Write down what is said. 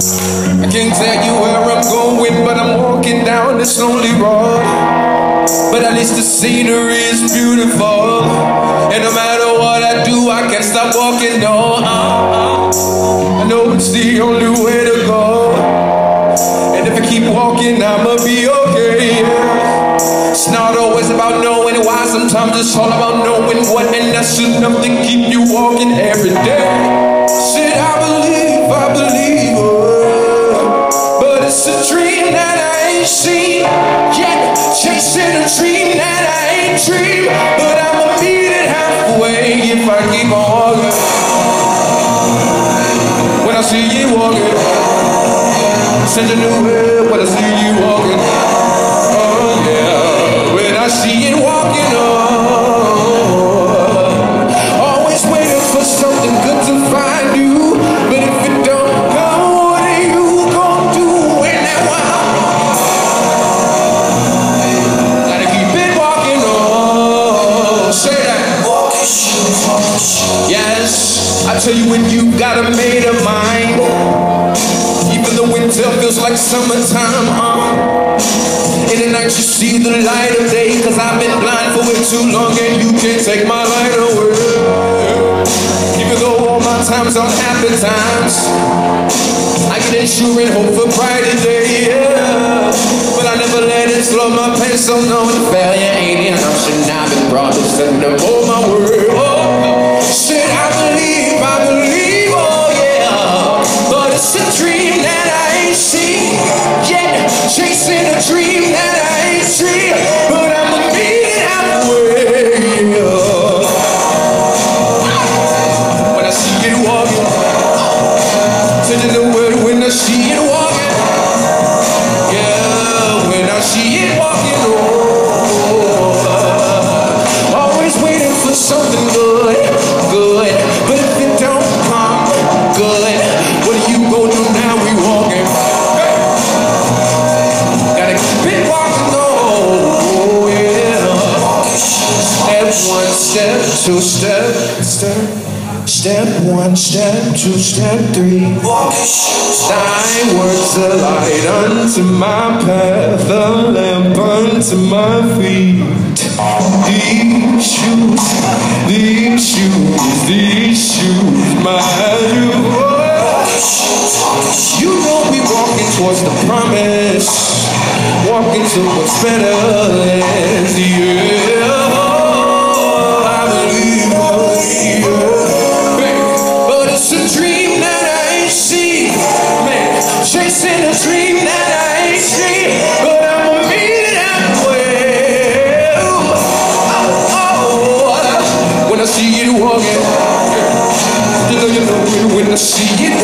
I can't tell you where I'm going, but I'm walking down this lonely road. But at least the scenery is beautiful. And no matter what I do, I can't stop walking. No, I know it's the only way to go. And if I keep walking, I'ma be okay. It's not always about knowing why, sometimes it's all about knowing what, and that's enough to dream that I ain't seen yet. Chasing a dream that I ain't dreamed, but I'ma meet it halfway if I keep on walking. When I see you walking, send a new way when I see you walking. Got a made up mind. Even the winter feels like summertime, huh? In the night you see the light of day Cause I've been blind for way too long And you can't take my light away Even though all my times are happy times I get insurance, hope for brighter days, yeah. But I never let it slow my pace So no, failure ain't an option I've been brought to send them all dream that I ain't seen But I'ma meet it halfway. When I see it walking Sending the word when I see it walking. Yeah, when I see it walking oh, Always waiting for something good, good. But if it don't come good two, step, step Step one, step two, step three. Thy words a light unto my path, a lamp unto my feet. These shoes, these shoes, these shoes, my shoes. You know we walking towards the promise, walking towards better walking, you know you know when I see it